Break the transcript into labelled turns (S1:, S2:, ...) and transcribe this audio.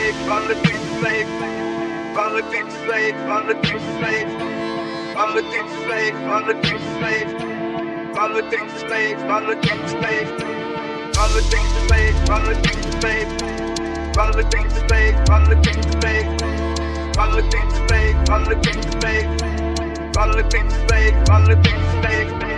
S1: slave, I'm a dick slave, I'm a dick slave, I'm a dick slave, I'm a dick slave, I'm a dick slave, I'm a dick slave, I'm a dick slave, I'm a dick slave, I'm a dick slave, I'm a dick slave, I'm a dick slave, I'm a dick slave, I'm a dick slave, I'm a dick slave, I'm a dick slave.